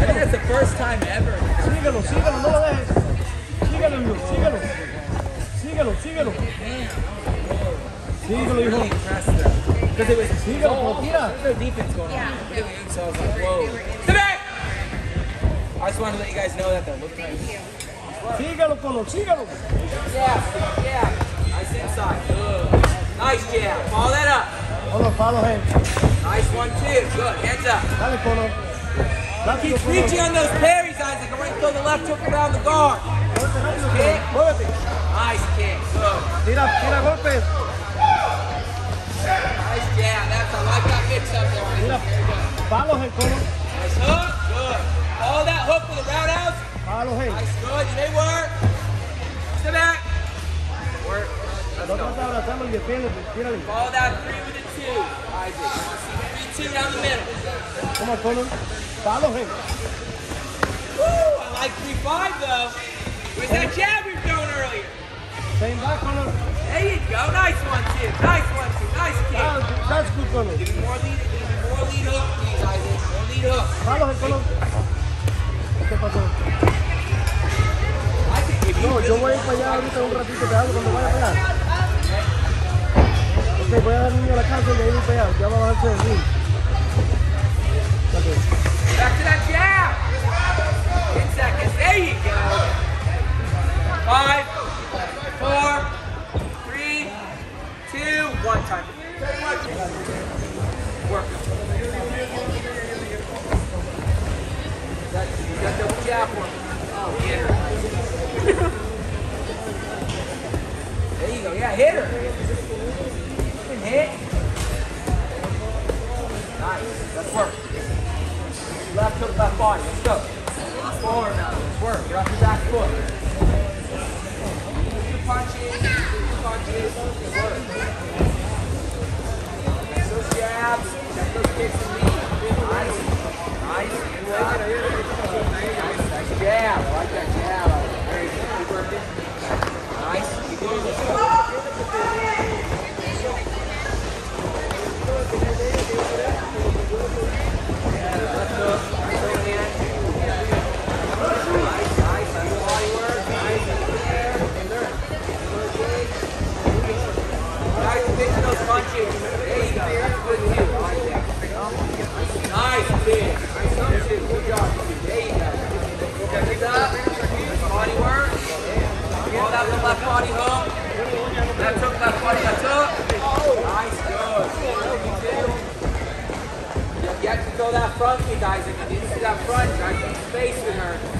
I think that's the first time ever. Síguelo, síguelo, no lo dejes. Síguelo, hijo, síguelo. Síguelo, síguelo. Síguelo, hijo. Because it was Síguelo, so Colo, tira. their defense going on. So I was like, whoa. Step back! I just wanted to let you guys know that though. Look nice. Síguelo, Colo, síguelo. Yeah, yeah. Nice inside. Good. Nice jab. Follow that up. Colo, follow him. Nice one, two. Good. Hands up. Dale, Colo. Rápido, Keep Colo. reaching on those parries, Isaac. Right throw the left hook around the guard. Colo. Kick. Muévete. Nice kick. Good. Tira, tira golpes. Nice jab. That's I like that mix up there. Mira, follow him, Colo. Trata de abrazarlo y defiéndete. Follow that three with a two, Isaac. Three, two down the middle. Come on, Colo. Follow him. Woo! I like three five though. Where's that jab we were throwing earlier? Stay back, Colo. There you go. Nice one, two. Nice one, two. Nice kick. Ah, That's good, Colo. Give me more lead. Give me more lead hook, please, Isaac. More lead hook. Follow him, Colo. ¿Qué pasó? I think if you No, yo voy a para allá ahorita un ratito, te hablo cuando vaya para allá. 不要用来看，兄这个飞啊，不要慢慢吃 trên 姐 Let's work. Left hook, left body. Let's go. Forward now. Let's work. Get your back foot. Your punches. Your punches. Work. Those jabs. Catch those kicks and knees. Front kick, Isaac. You didn't see that front. Try to keep space with her.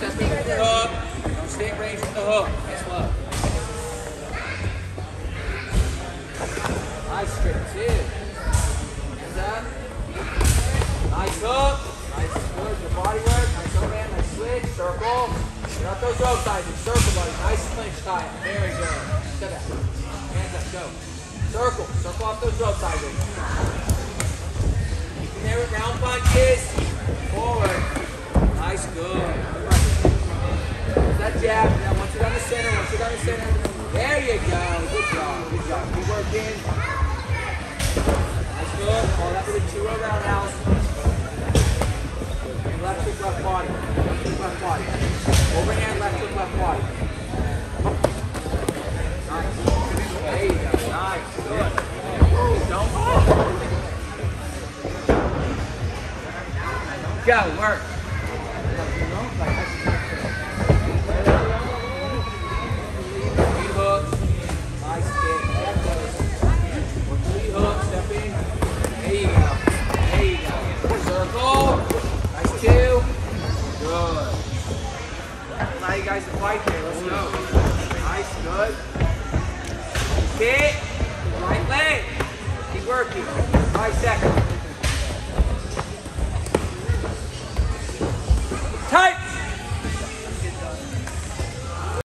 Step in with the hook. Don't stay range with the hook. Nice low. Nice strip two. Hands up. Nice hook. Nice good. Good body work. Nice overhand. Nice switch. Circle. Get out those ropes, Isaac. Circle, buddy. Nice clinch tie. Very good. Sit back. Hands up. Go. Circle. Circle off those ropes, Isaac. Keeping there with round punches. Forward. Nice. Good. That jab. Now once you're down the center, once you're down the center. There you go. Good job. Good job. Keep working. That's good. Call that for the two roundhouse. Left hook, left body. Left hook, left body. Overhand, left hook, left body. Go. Nice. Good. Don't fall. Go. Work. Allow you guys to fight there. Let's go. Nice. Good. Kick. Right leg. Keep working. Five seconds.